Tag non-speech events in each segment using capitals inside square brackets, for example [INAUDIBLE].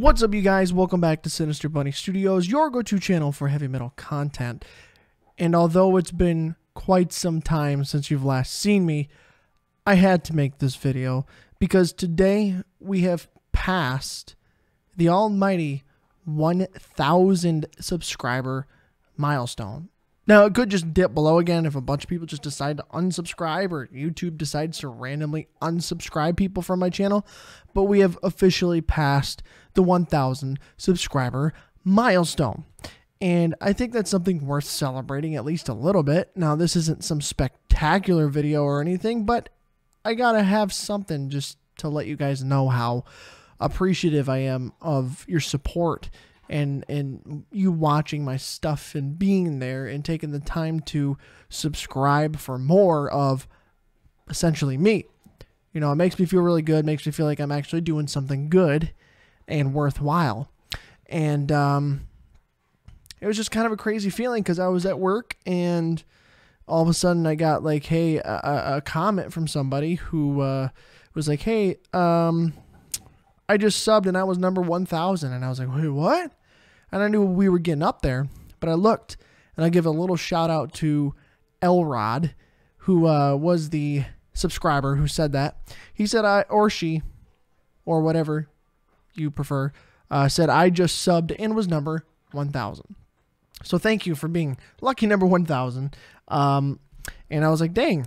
What's up, you guys? Welcome back to Sinister Bunny Studios, your go to channel for heavy metal content. And although it's been quite some time since you've last seen me, I had to make this video because today we have passed the almighty 1,000 subscriber milestone. Now, it could just dip below again if a bunch of people just decide to unsubscribe or YouTube decides to randomly unsubscribe people from my channel, but we have officially passed the 1,000 subscriber milestone. And I think that's something worth celebrating at least a little bit. Now, this isn't some spectacular video or anything, but I gotta have something just to let you guys know how appreciative I am of your support and and you watching my stuff and being there and taking the time to subscribe for more of essentially me. You know, it makes me feel really good, makes me feel like I'm actually doing something good and worthwhile. And um it was just kind of a crazy feeling because I was at work and all of a sudden I got like, hey, a, a comment from somebody who uh, was like, hey, um, I just subbed and I was number 1,000. And I was like, wait, what? And I knew we were getting up there. But I looked, and I give a little shout out to Elrod, who uh, was the subscriber who said that. He said I or she, or whatever you prefer, uh, said I just subbed and was number one thousand. So thank you for being lucky number one thousand. Um, and I was like, dang,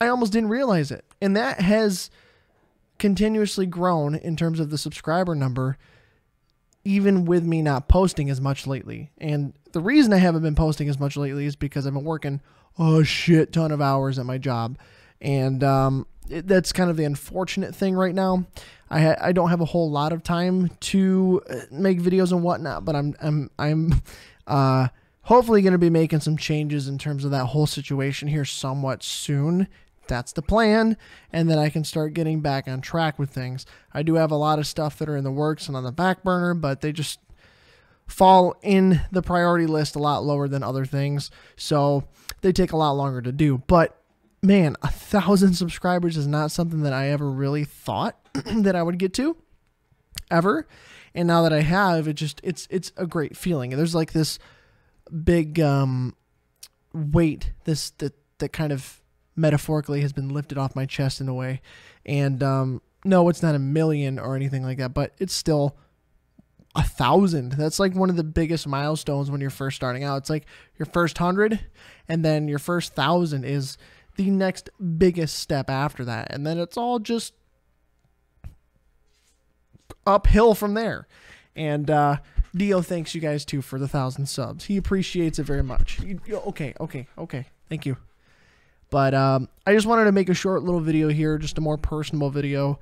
I almost didn't realize it, and that has continuously grown in terms of the subscriber number even with me not posting as much lately. And the reason I haven't been posting as much lately is because I've been working a shit ton of hours at my job. And um, it, that's kind of the unfortunate thing right now. I I don't have a whole lot of time to uh, make videos and whatnot, but I'm I'm I'm uh, hopefully going to be making some changes in terms of that whole situation here somewhat soon that's the plan, and then I can start getting back on track with things. I do have a lot of stuff that are in the works and on the back burner, but they just fall in the priority list a lot lower than other things, so they take a lot longer to do. But man, a thousand [LAUGHS] subscribers is not something that I ever really thought [CLEARS THROAT] that I would get to, ever. And now that I have, it just it's it's a great feeling. There's like this big um weight, this that that kind of metaphorically has been lifted off my chest in a way. And um, no, it's not a million or anything like that, but it's still a thousand. That's like one of the biggest milestones when you're first starting out. It's like your first hundred, and then your first thousand is the next biggest step after that. And then it's all just uphill from there. And uh, Dio thanks you guys too for the thousand subs. He appreciates it very much. okay, okay, okay. Thank you. But um, I just wanted to make a short little video here, just a more personal video,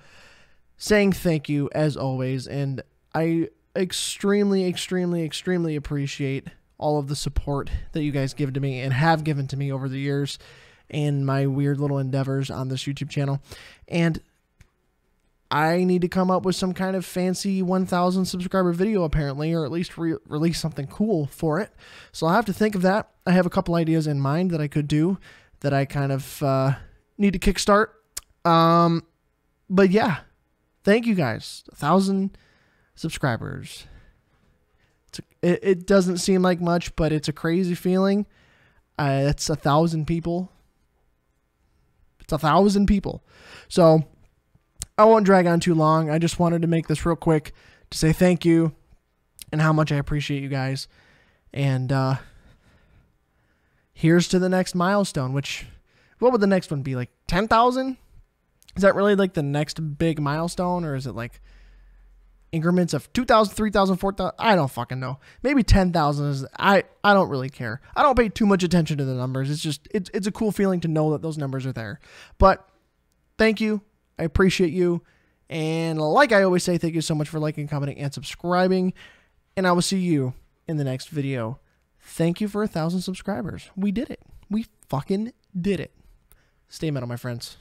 saying thank you as always. And I extremely, extremely, extremely appreciate all of the support that you guys give to me and have given to me over the years in my weird little endeavors on this YouTube channel. And I need to come up with some kind of fancy 1000 subscriber video apparently, or at least re release something cool for it. So I'll have to think of that. I have a couple ideas in mind that I could do that I kind of uh, need to kickstart. Um, but yeah, thank you guys. A thousand subscribers. A, it, it, doesn't seem like much, but it's a crazy feeling. Uh, it's a thousand people. It's a thousand people. So I won't drag on too long. I just wanted to make this real quick to say thank you and how much I appreciate you guys. And uh, here's to the next milestone, which what would the next one be? Like 10,000? Is that really like the next big milestone or is it like increments of 2,000, 3,000, 4,000? I don't fucking know. Maybe 10,000 is I I don't really care. I don't pay too much attention to the numbers. It's just it's it's a cool feeling to know that those numbers are there. But thank you. I appreciate you. And like I always say, thank you so much for liking, commenting, and subscribing. And I will see you in the next video. Thank you for a thousand subscribers. We did it. We fucking did it. Stay metal, my friends.